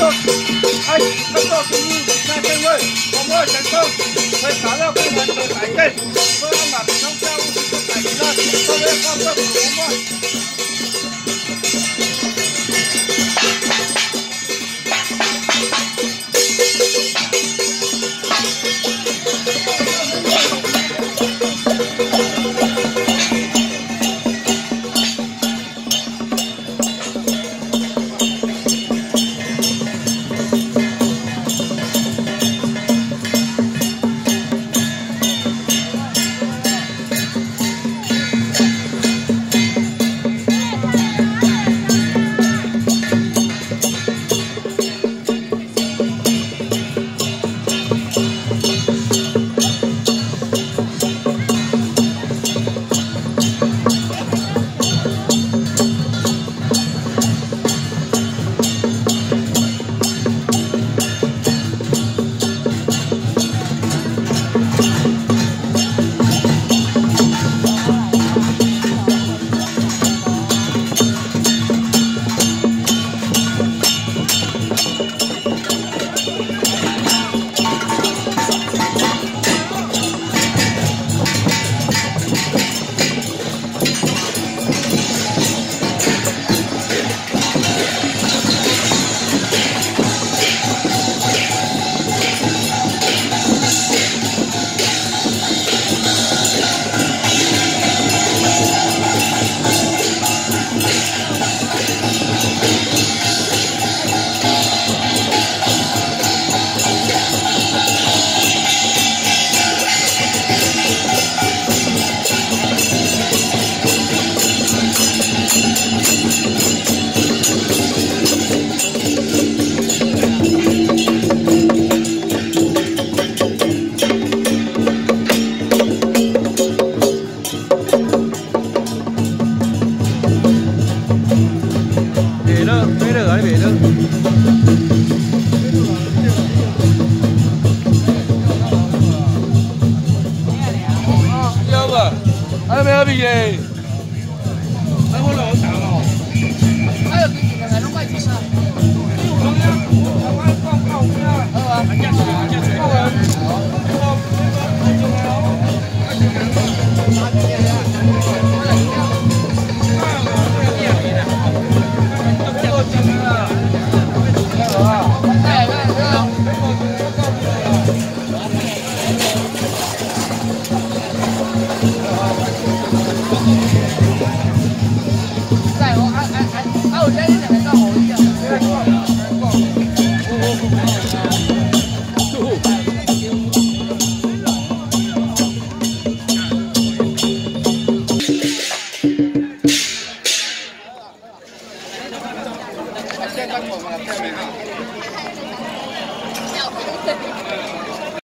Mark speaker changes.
Speaker 1: tốt anh thật tốt thì như này cây ơi ông ơi thật tốt phải xả lao cây hoàn toàn phải cây tôi ăn bản không sao tôi phải lên tôi lên không tôi không ơi Olivier.